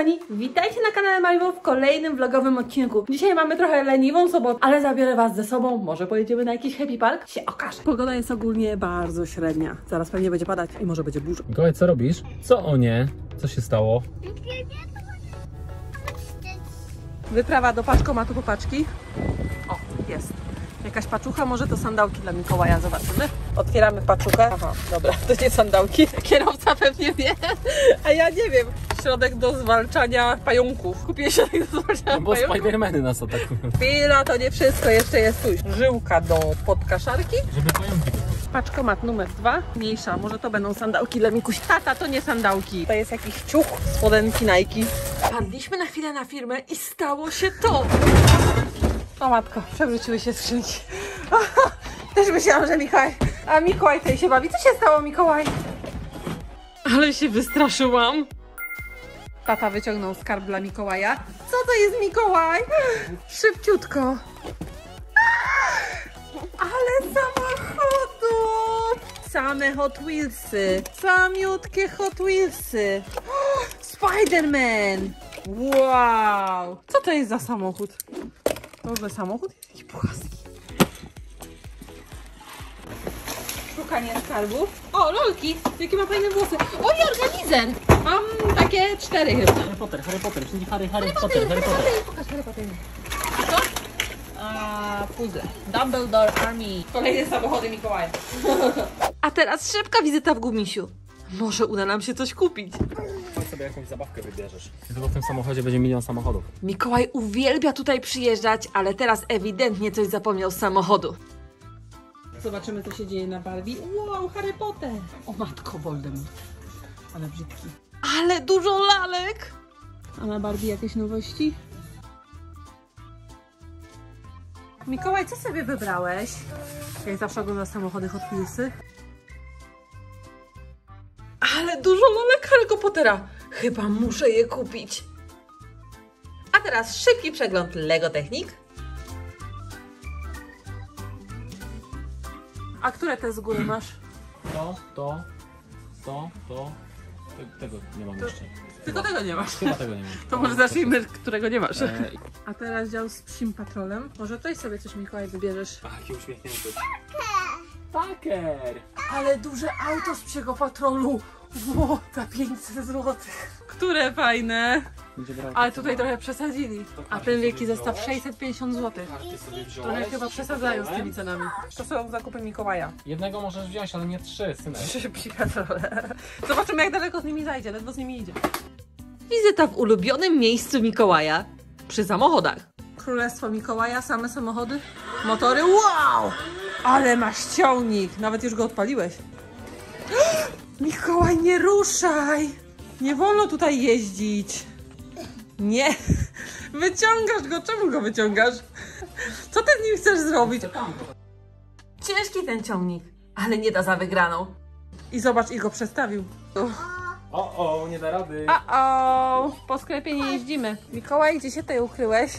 kochani, witajcie na kanale Mariwo w kolejnym vlogowym odcinku. Dzisiaj mamy trochę leniwą sobotę, ale zabiorę Was ze sobą. Może pojedziemy na jakiś happy park? Się okaże. Pogoda jest ogólnie bardzo średnia. Zaraz pewnie będzie padać i może będzie burza. Mikołaj, co robisz? Co o nie? Co się stało? Wyprawa do paczkomatu po paczki. O, jest. Jakaś paczucha, może to sandałki dla Mikołaja, zobaczymy. Otwieramy paczuchę. Aha, dobra, to nie sandałki. Kierowca pewnie wie, a ja nie wiem. Środek do zwalczania pająków. Kupię środek do zwalczania No bo pająków. Spidermany nas atakują. Chwila, to nie wszystko, jeszcze jest tu żyłka do podkaszarki. Żeby pająki były. Paczkomat numer dwa, mniejsza, może to będą sandałki dla Mikuś. Tata, to nie sandałki. To jest jakiś ciuch, spodenki Nike. Padliśmy na chwilę na firmę i stało się to. O matko, przewróciły się skrzynki. Też myślałam, że Mikołaj. A Mikołaj tutaj się bawi. Co się stało, Mikołaj? Ale się wystraszyłam. Tata wyciągnął skarb dla Mikołaja. Co to jest Mikołaj? Szybciutko. Ale samochodów! Same Hot Wheelsy. Samiutkie Hot Wheelsy. Spider-Man! Wow! Co to jest za samochód? W samochód jest jakiś płaski. Szukanie skarbów. O, lolki! Jakie ma fajne włosy. O, i organizer! Takie cztery chyba. Harry Potter, Harry Potter, czyli Harry, Harry Potter, Harry Potter. Pokaż Harry Potter. Co? A, puzzle. Dumbledore Army. Kolejne samochody Mikołaja. A teraz szybka wizyta w Gumisiu. Może uda nam się coś kupić. Chodź sobie jakąś zabawkę wybierzesz. Tylko w tym samochodzie będzie milion samochodów. Mikołaj uwielbia tutaj przyjeżdżać, ale teraz ewidentnie coś zapomniał z samochodu. Zobaczymy, co się dzieje na Barbie. Wow, Harry Potter! O matko, Voldemort. Ale brzydki. Ale dużo lalek! A na Barbie jakieś nowości? Mikołaj, co sobie wybrałeś? Jak zawsze oglądam samochody Hot Wheelsy. Ale dużo lalek Harry'ego Pottera. Chyba muszę je kupić. A teraz szybki przegląd Lego Technik. A które te z góry masz? To, to, to, to. Te- Tego nie mam jeszcze. Tylko tego nie masz. Chyba tego nie mam. To może zacznijmy, którego nie masz. E, A teraz dział z psim patrolem. Może tutaj sobie coś Mikołaj wybierzesz. Ach, jaki uśmiechnięty. Paker! Ale duże auto z psiego patrolu. Ło, za 500 zł. Które fajne. Ale tutaj trochę przesadzili. A ten wielki zestaw 650 zł. Trochę chyba przesadzają z tymi cenami. To są zakupy Mikołaja. Jednego możesz wziąć, ale nie trzy, synek. Trzy psi patrole. Zobaczymy jak daleko z nimi zajdzie, ledwo z nimi idzie. Wizyta w ulubionym miejscu Mikołaja. Przy samochodach. Królestwo Mikołaja, same samochody, motory. Wow! Ale masz ciągnik. Nawet już go odpaliłeś. Mikołaj, nie ruszaj! Nie wolno tutaj jeździć. Nie. Wyciągasz go. Czemu go wyciągasz? Co ty z nim chcesz zrobić? Ciężki ten ciągnik, ale nie da za wygraną. I zobacz, i go przestawił. O, o, nie da rady. A-o, po sklepie nie jeździmy. Mikołaj, gdzie się tutaj ukryłeś?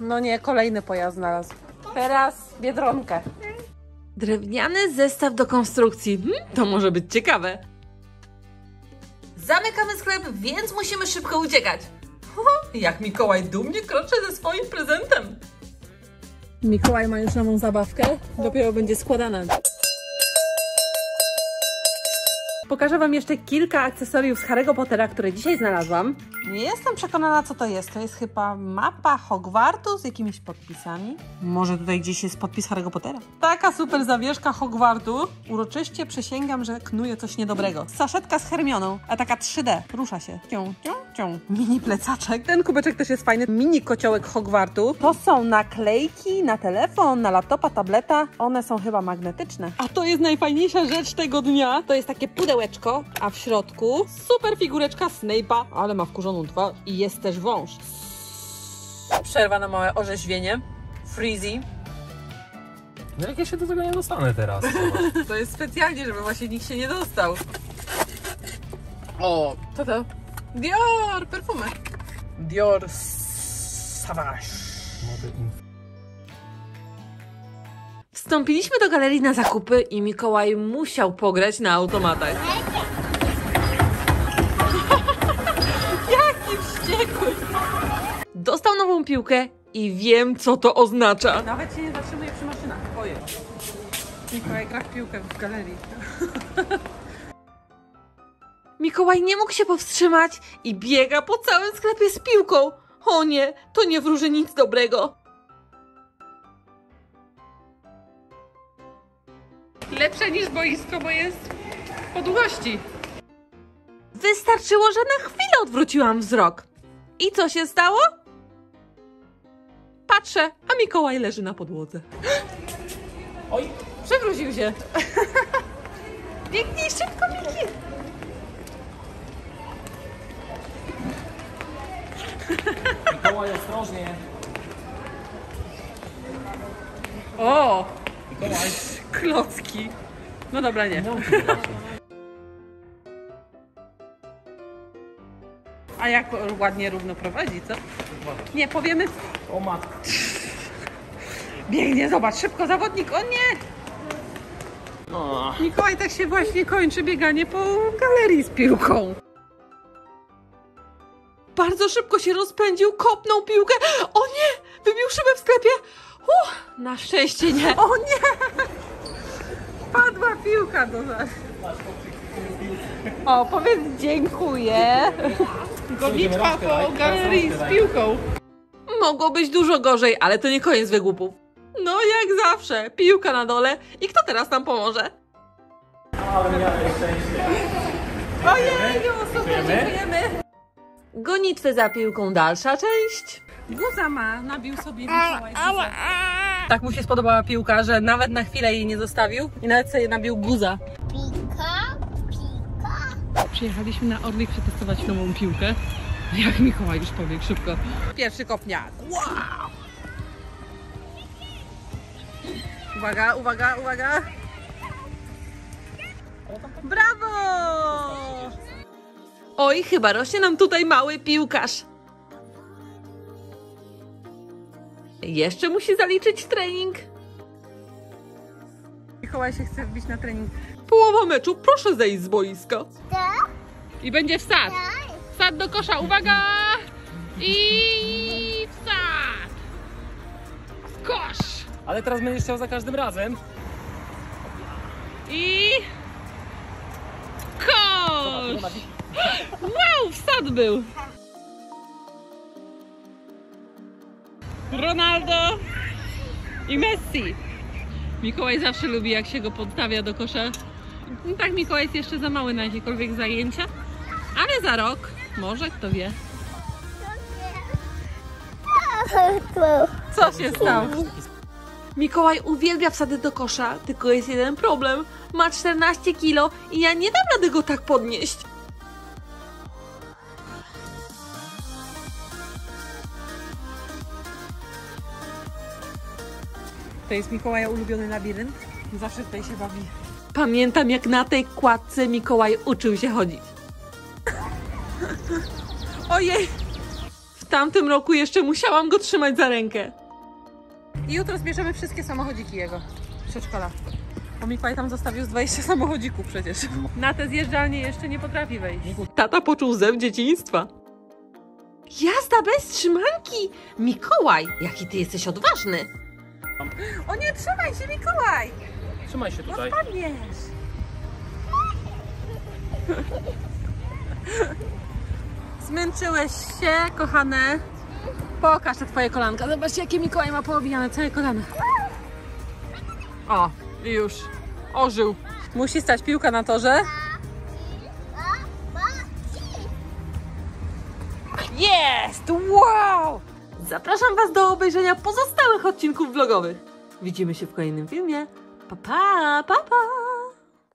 No nie, kolejny pojazd znalazł. Teraz Biedronkę. Drewniany zestaw do konstrukcji. Hmm, to może być ciekawe. Zamykamy sklep, więc musimy szybko uciekać. Jak Mikołaj dumnie kroczy ze swoim prezentem. Mikołaj ma już nową zabawkę. Dopiero będzie składana. Pokażę Wam jeszcze kilka akcesoriów z Harry'ego Pottera, które dzisiaj znalazłam. Nie jestem przekonana, co to jest. To jest chyba mapa Hogwartu z jakimiś podpisami. Może tutaj gdzieś jest podpis Harry'ego Pottera? Taka super zawieszka Hogwartu. Uroczyście przysięgam, że knuje coś niedobrego. Saszetka z Hermioną, a taka 3D. Rusza się. Cią, cią, cią. Mini plecaczek. Ten kubeczek też jest fajny. Mini kociołek Hogwartu. To są naklejki na telefon, na laptopa, tableta. One są chyba magnetyczne. A to jest najfajniejsza rzecz tego dnia. To jest takie pudełeczko, a w środku super figureczka Snape'a, ale ma wkurzoną twarz i jest też wąż. Przerwa na małe orzeźwienie. Freezy. No jak ja się do tego nie dostanę teraz? To jest specjalnie, żeby właśnie nikt się nie dostał. O, co to? Dior, perfumy. Dior Savage. Mody inf- Wstąpiliśmy do galerii na zakupy i Mikołaj musiał pograć na automatach. Jak dostał nową piłkę i wiem, co to oznacza. Nawet się nie zatrzymuje przy maszynach. Ojej. Mikołaj gra w piłkę w galerii. Mikołaj nie mógł się powstrzymać i biega po całym sklepie z piłką. O nie, to nie wróży nic dobrego. Lepsze niż boisko, bo jest po długości. Wystarczyło, że na chwilę odwróciłam wzrok. I co się stało? Patrzę, a Mikołaj leży na podłodze. Oj, Przewrócił się. Biegnij szybko, Miki! Mikołaj, ostrożnie. O. klocki. No dobra, nie. No. A jak ładnie równo prowadzi, co? Nie, powiemy. O matko. Biegnie, zobacz, szybko zawodnik, o nie! O, Mikołaj tak się właśnie kończy bieganie po galerii z piłką. Bardzo szybko się rozpędził, kopnął piłkę. O nie! Wybił szybę w sklepie. Uh, na szczęście nie. O nie! Padła piłka do nas. O, powiedz dziękuję. Gonitwa po galerii z piłką. Mogło być dużo gorzej, ale to nie koniec wygłupów. No jak zawsze, piłka na dole i kto teraz nam pomoże? ale miałem szczęście. Ojej, super, dziękujemy. Gonitwy za piłką dalsza część. Guza ma, nabił sobie Mikołaj guza. Tak mu się spodobała piłka, że nawet na chwilę jej nie zostawił i nawet sobie nabił guza. Pika, pika. Przyjechaliśmy na Orlik przetestować nową piłkę. Jak Mikołaj już pobiegł szybko. Pierwszy kopniak. Wow! Uwaga, uwaga, uwaga. Brawo! Oj, chyba rośnie nam tutaj mały piłkarz. Jeszcze musi zaliczyć trening. Mikołaj się chce wbić na trening. Połowa meczu, proszę zejść z boiska. I będzie wsad. Wsad do kosza, uwaga! I wsad! Kosz! Ale teraz będziesz chciał za każdym razem. I... Kosz! Wow, wsad był! Ronaldo i Messi. Mikołaj zawsze lubi, jak się go podstawia do kosza. No tak, Mikołaj jest jeszcze za mały na jakiekolwiek zajęcia, ale za rok, może, kto wie. Co się stało? Mikołaj uwielbia wsady do kosza, tylko jest jeden problem. Ma 14 kilo i ja nie dam rady go tak podnieść. To jest Mikołaja ulubiony labirynt. Zawsze tutaj się bawi. Pamiętam jak na tej kładce Mikołaj uczył się chodzić. Ojej! W tamtym roku jeszcze musiałam go trzymać za rękę. I jutro zbierzemy wszystkie samochodziki jego. Przedszkola. Bo Mikołaj tam zostawił z 20 samochodzików przecież. Na te zjeżdżalnie jeszcze nie potrafi wejść. Tata poczuł zew dzieciństwa. Jazda bez trzymanki! Mikołaj, jaki ty jesteś odważny! O nie, trzymaj się Mikołaj! Trzymaj się No tutaj. spadniesz! Zmęczyłeś się, kochane? Pokaż te twoje kolanka. Zobaczcie, jakie Mikołaj ma poobijane całe kolana. O, i już. Ożył. Musi stać piłka na torze. Jest! Wow! Zapraszam Was do obejrzenia pozostałych odcinków vlogowych. Widzimy się w kolejnym filmie. Pa, pa, pa, pa!